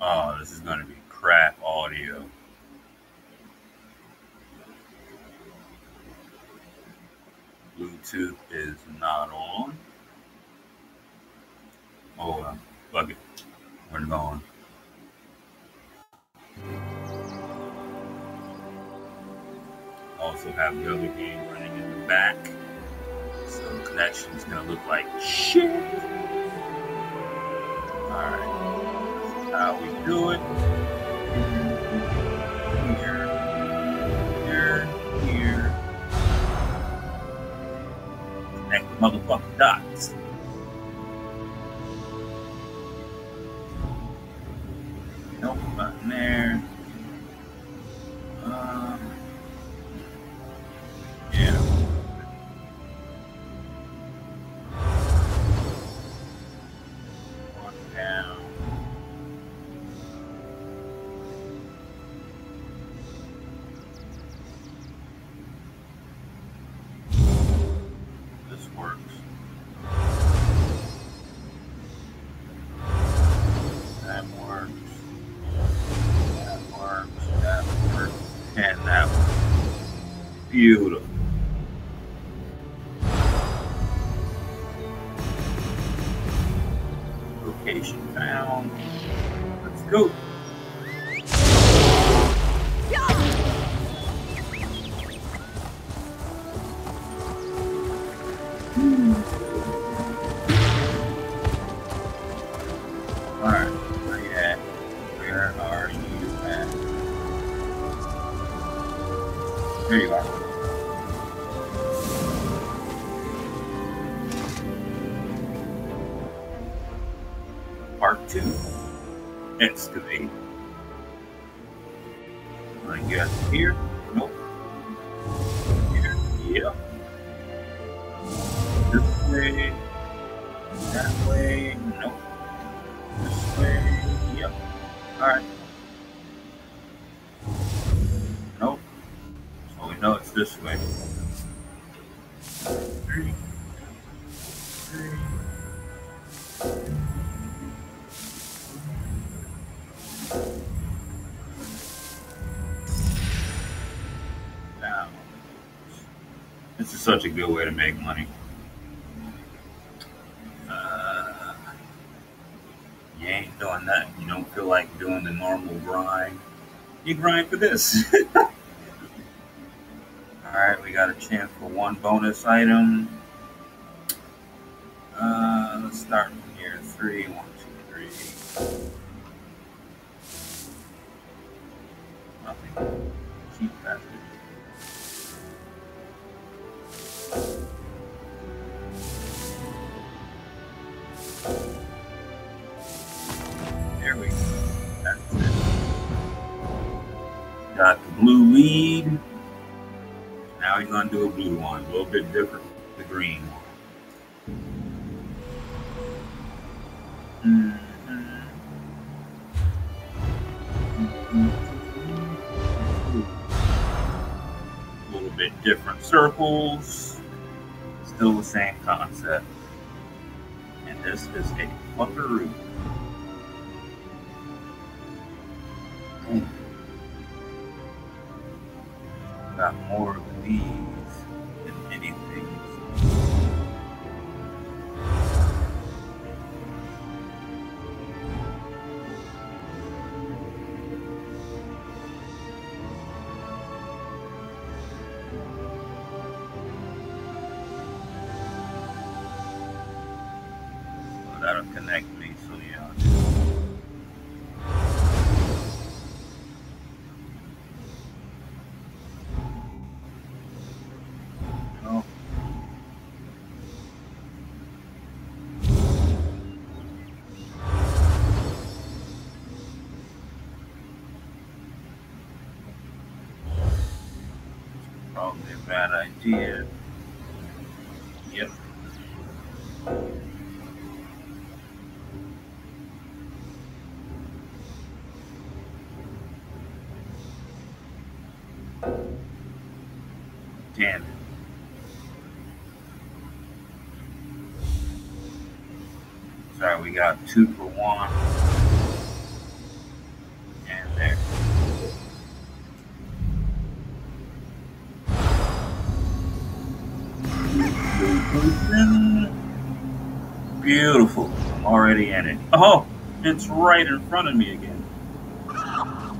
Oh, this is going to be crap audio. Bluetooth is not on. Oh, fuck it. We're going. Also have the other game running in the back. So the connection is going to look like shit. Alright. How we do it. Beautiful. Location found. Let's go. Part two. Excavate. I guess here. Nope. Here. Yep. This way. That way. Nope. This way. Yep. Alright. Nope. So we know it's this way. Three. Three. This is such a good way to make money. Uh, you ain't doing that. You don't feel like doing the normal grind. You grind for this. All right, we got a chance for one bonus item. Uh, let's start from here. Three, one, two, three. Nothing. Cheap bastard. We go. Got the blue lead. Now he's gonna do a blue one, a little bit different, the green one. Mhm. A little bit different circles, still the same concept. And this is a fuckaroo. Got more of these than anything. That'll connect me, so yeah. Probably a bad idea. Yep. Damn it. Sorry, we got two for one. Beautiful. I'm already in it. Oh, it's right in front of me again. A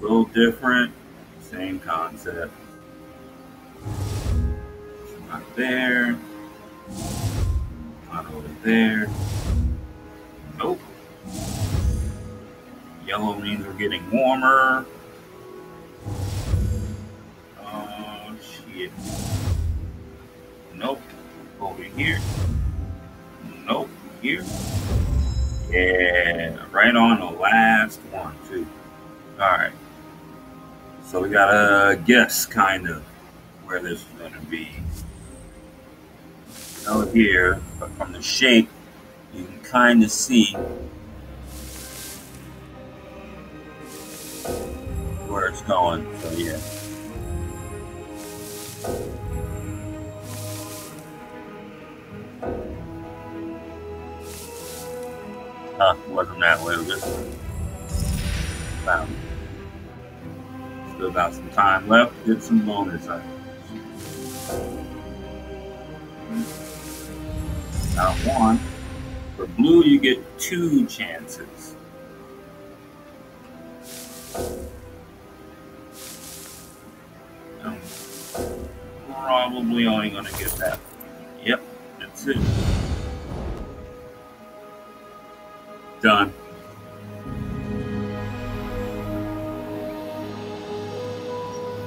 little different, same concept. Not there. Not over there. Nope. Yellow means we're getting warmer. Oh, shit. Over here. Nope. Here. Yeah, right on the last one, too. All right. So we got a guess, kind of, where this is going to be. Out here, but from the shape, you can kind of see where it's going. So, yeah. Huh, wasn't that way, was? Found. Still got some time left. Get some bonus items. Got one. For blue, you get two chances. I'm probably only going to get that. Yep, that's it. Done.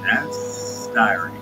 That's diary.